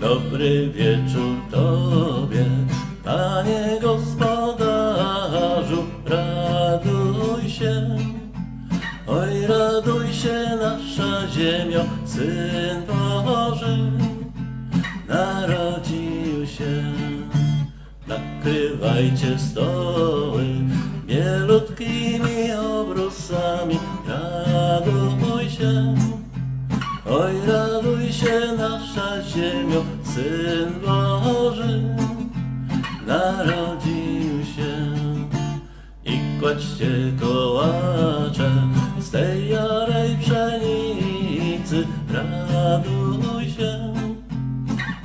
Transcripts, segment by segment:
Dobry wieczór Tobie, Panie Gospodarzu, raduj się. Oj, raduj się nasza ziemio, Syn Boży narodził się. Nakrywajcie stoły mielutkimi obrusami, raduj się. Nasza ziemio, Syn Boży narodził się. I kładźcie kołacze z tej jarej pszenicy, raduj się.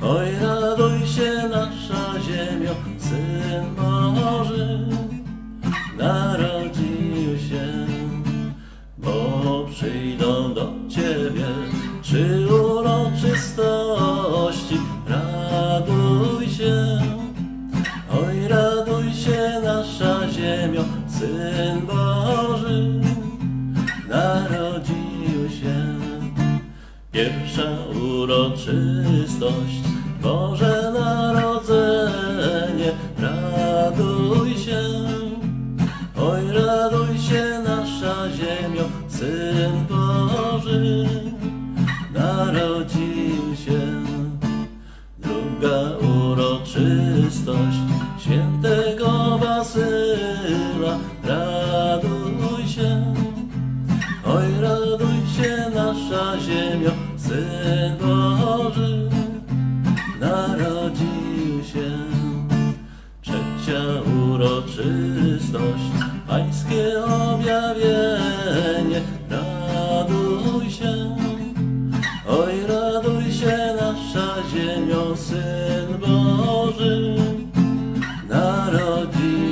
Oj, raduj się nasza ziemio, Syn Boży narodził się. Bo przyjdą do Ciebie Syn Boży narodził się. Pierwsza uroczystość, Boże Narodzenie, raduj się. Raduj się. Oj, raduj się nasza ziemio, Syn Boży narodził się. Trzecia uroczystość, Pańskie objawienie, raduj się. Oj, raduj się nasza ziemio, Syn Boży narodził.